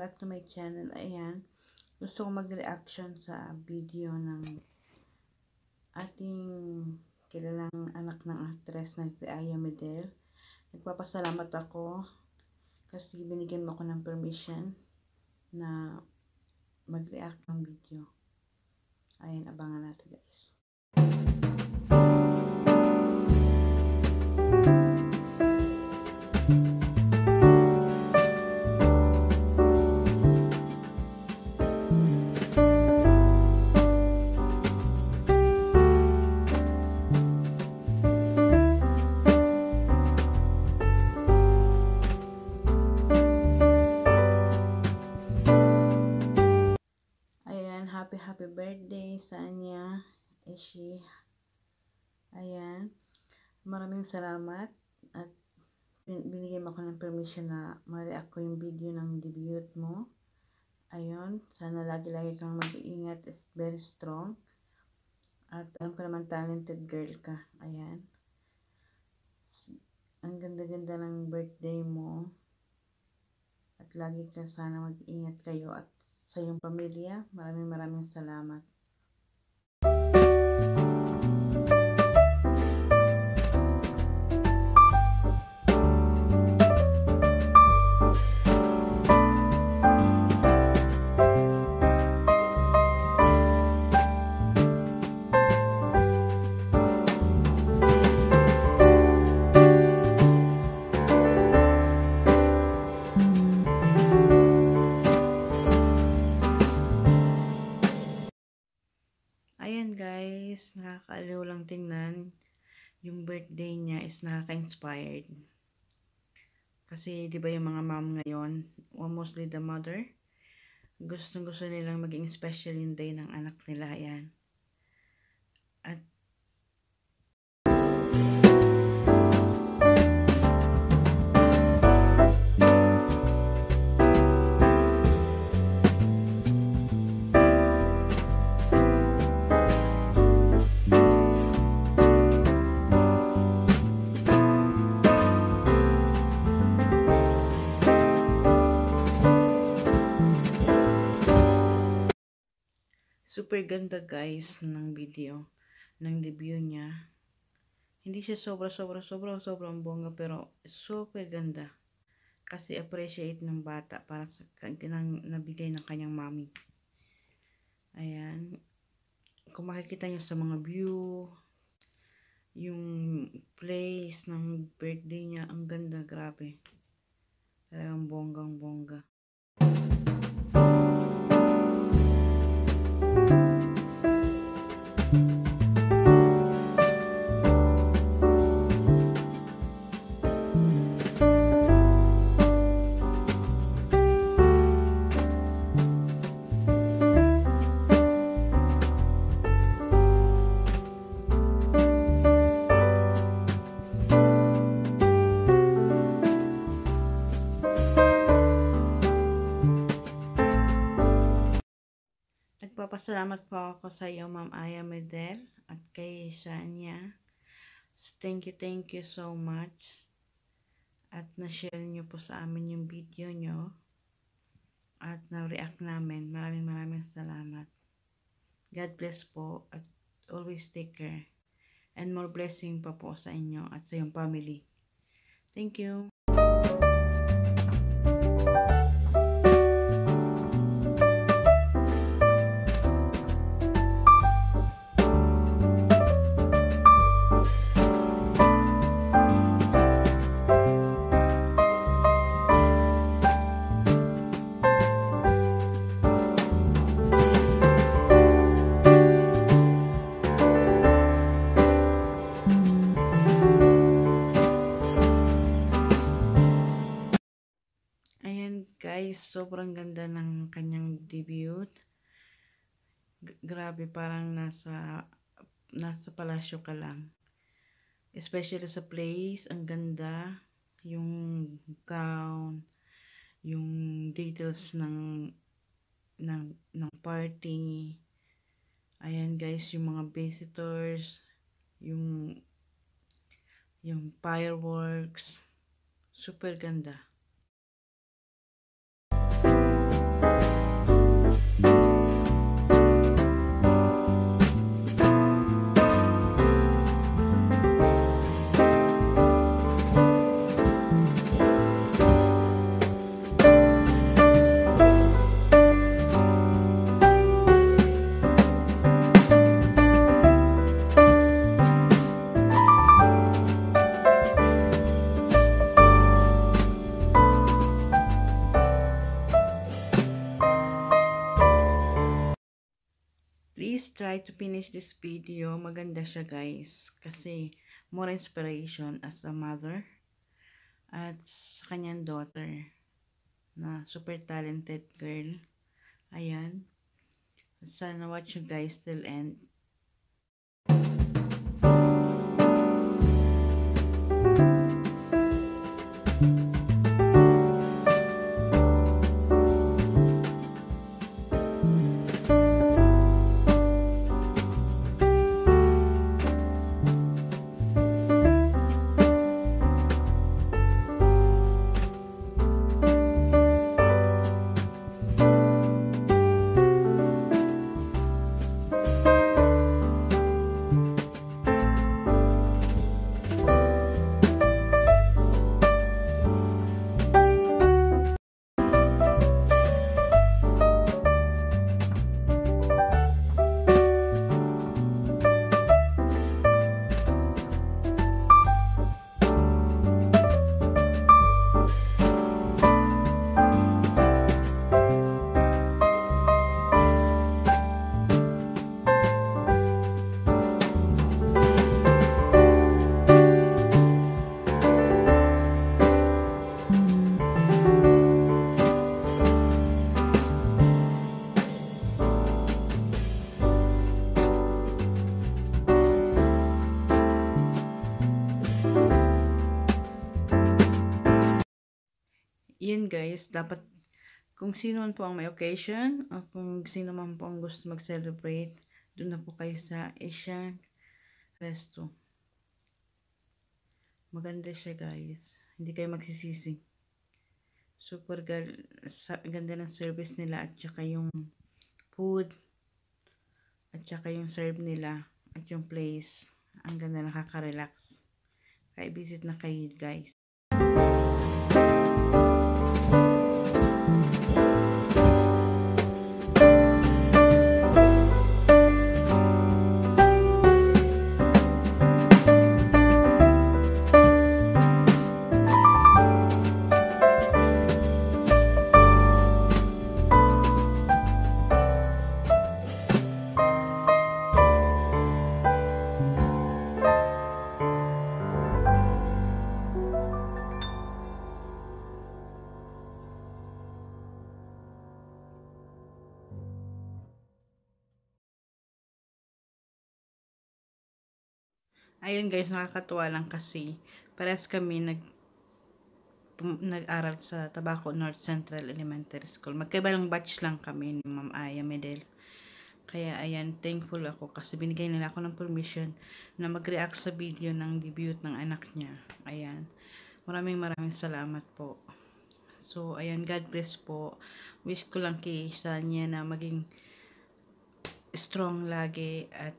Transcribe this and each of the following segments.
Back to my channel. Ayan. Gusto ko mag-reaction sa video ng ating kilalang anak ng actress na si Aya Medel. Nagpapasalamat ako kasi binigyan mo ako ng permission na mag-react ng video. Ayan, abangan natin guys. Birthday sa Anya. Ishi. Ayan. Maraming salamat at bin- binigyan mo ako ng permission na ma-react ko yung video ng debut mo. Ayun, sana lagi-lagi kang mag-iingat at very strong. At alam ko naman talented girl ka. Ayan. Ang ganda-ganda ng birthday mo. At lagi ka sana mag-ingat kayo at sa iyong pamilya. Maraming maraming salamat. Yung birthday niya is nakaka-inspired. Kasi 'di ba yung mga mom ngayon, or mostly the mother, gustong gusto nilang maging special yung day ng anak nila. Ayan. Super ganda guys ng video ng debut niya. Hindi siya sobra sobra sobra sobrang bongga pero super ganda. Kasi appreciate ng bata para sa kanang nabigay ng kanyang mommy. Ayan. Kung makikita niyo sa mga view, yung place ng birthday niya, ang ganda, grabe. Talagang bonggang bongga. Nagpapasalamat po ako sa iyo, Ma'am Aya Medel, at kay Shania. Thank you, thank you so much. At na-share niyo po sa amin yung video niyo. At na-react namin. Maraming maraming salamat. God bless po at always take care. And more blessing pa po sa inyo at sa iyong family. Thank you. Sobrang ganda ng kanyang debut. Grabe, parang nasa nasa palasyo ka lang. Especially sa place, ang ganda. Yung gown, yung details ng ng ng party. Ayan guys, yung mga visitors, yung yung fireworks. Super ganda. Bye. Maganda siya guys. Kasi more inspiration as a mother at sa kanyang daughter na super talented girl. Ayan. Sana watch you guys till end. Yun guys, dapat kung sino man po ang may occasion o kung sino man po ang gusto mag-celebrate, doon na po kayo sa Asian Resto. Maganda siya guys. Hindi kayo magsisisi. Super ganda ng service nila at saka yung food at saka yung serve nila at yung place. Ang ganda nakaka-relax. Kaya visit na kayo guys. Ayun guys, nakakatuwa lang kasi parehas kami nag nag-aral sa Tabaco North Central Elementary School. Magkaiba lang batch lang kami ni Ma'am Aya Medel. Kaya ayan, thankful ako kasi binigay nila ako ng permission na mag-react sa video ng debut ng anak niya. Ayan. Maraming maraming salamat po. So, ayan, God bless po. Wish ko lang kay niya na maging strong lagi at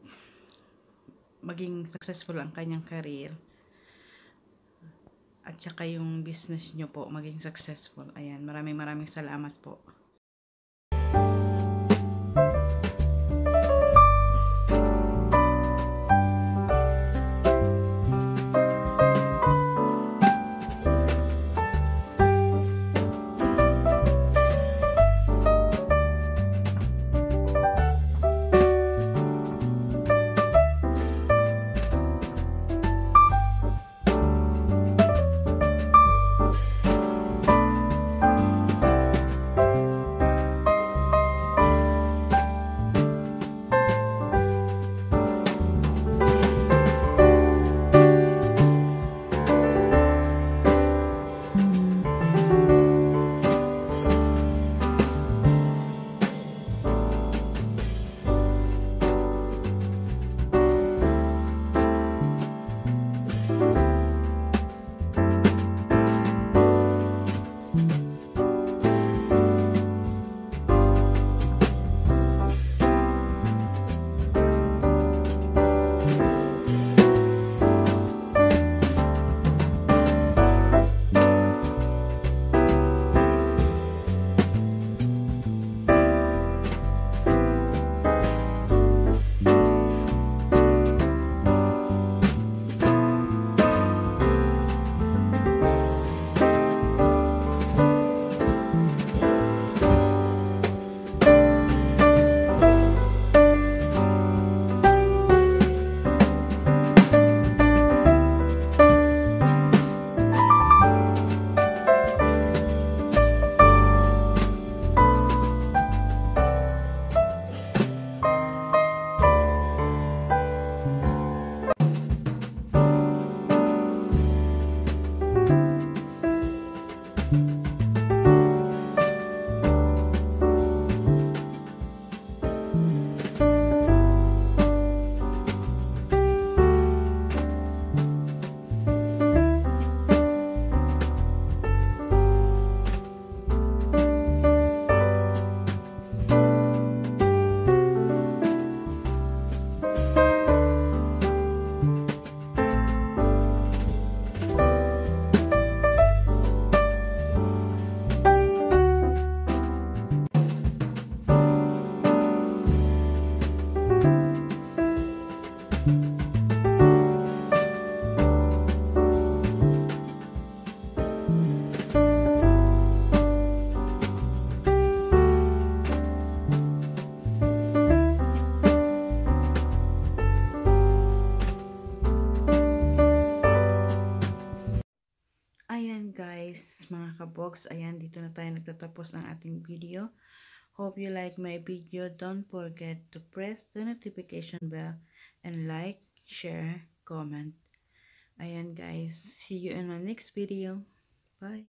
maging successful ang kanyang career at saka yung business nyo po maging successful. Ayan, maraming maraming salamat po. Ayan, dito na tayo nagtatapos ng ating video. Hope you like my video. Don't forget to press the notification bell and like, share, comment. Ayan guys. See you in my next video. Bye.